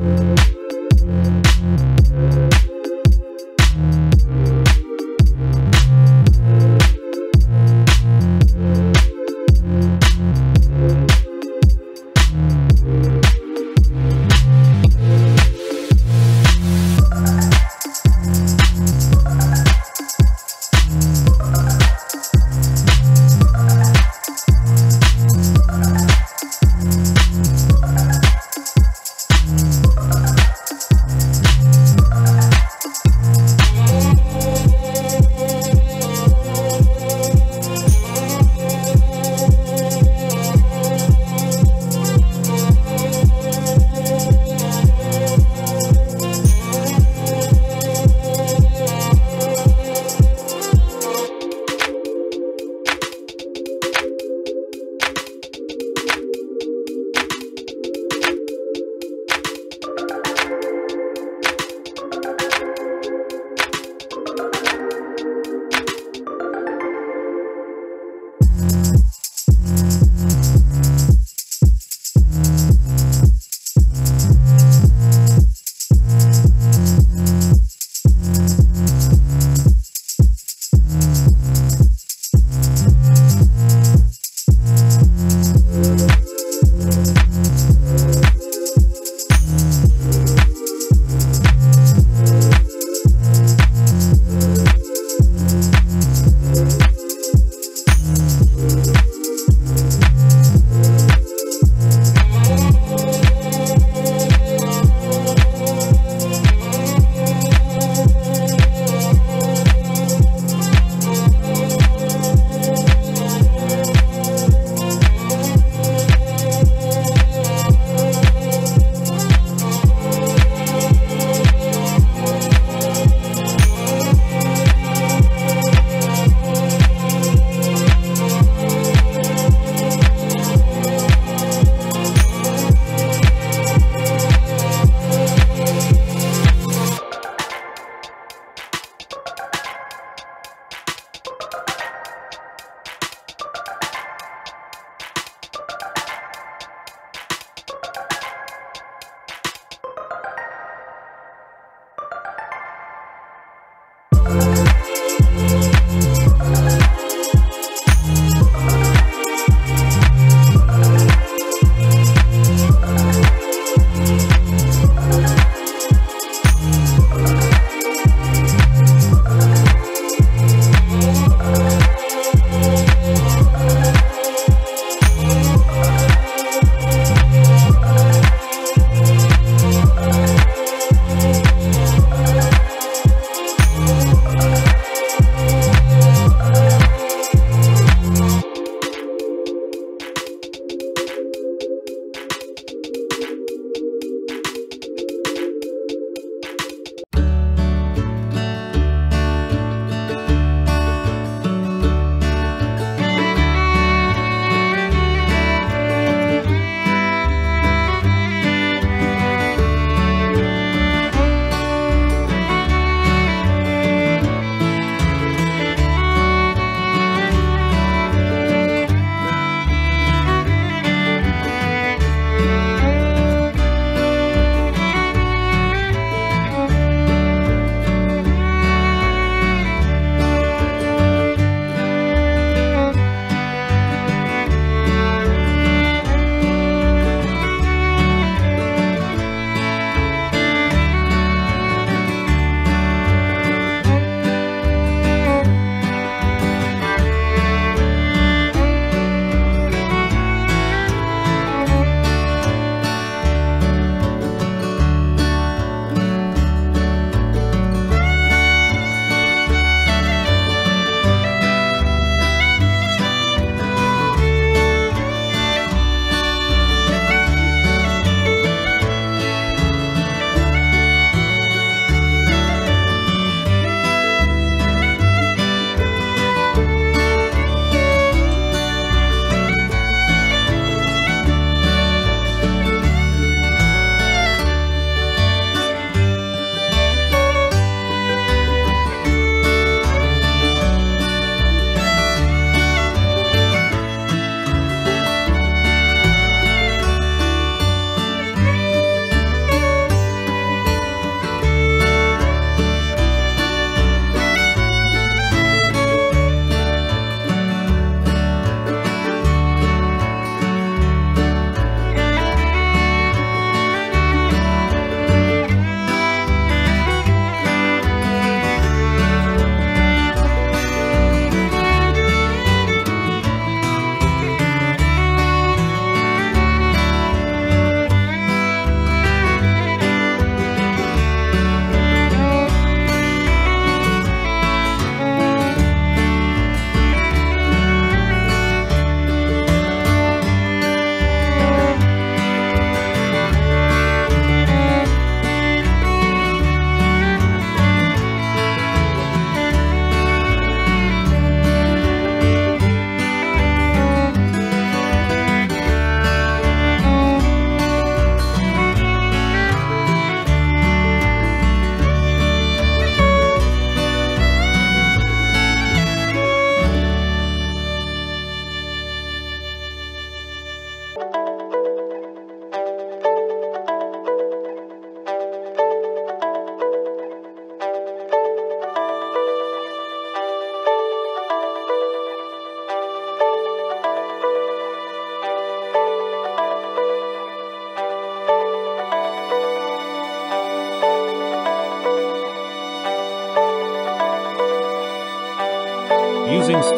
Thank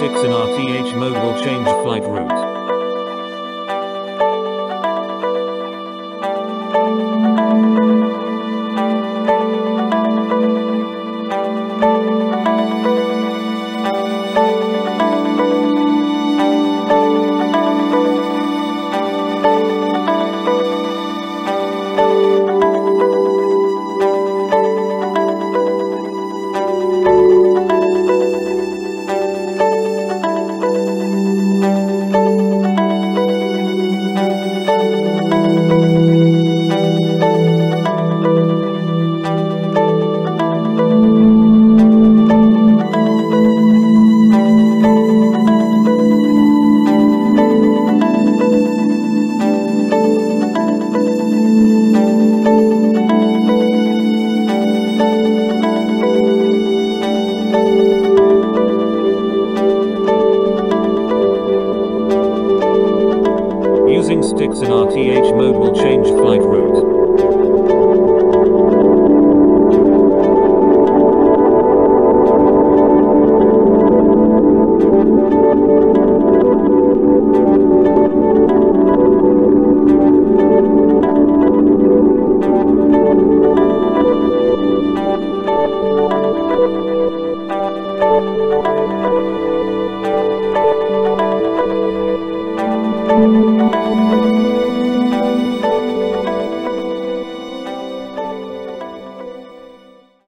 sticks in RTH mode will change flight route.